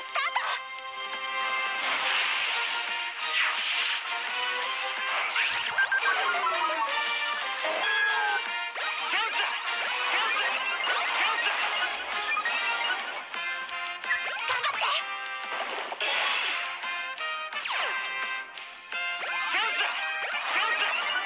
スタート Sounds good! Sounds good!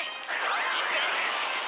待って!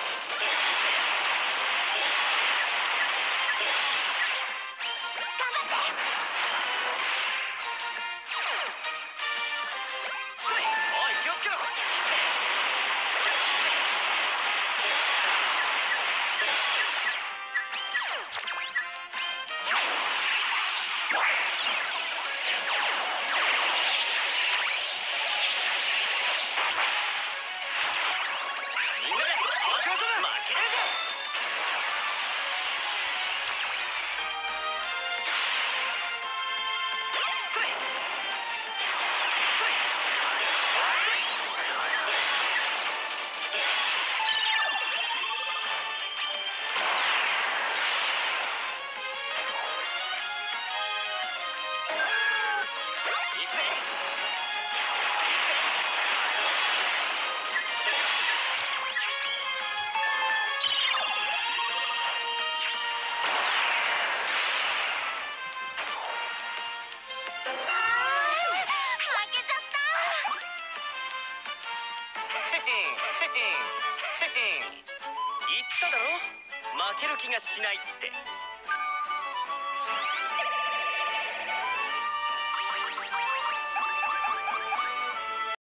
言っただろ？負ける気がしないって。